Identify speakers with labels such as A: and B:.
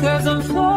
A: because I'm flying.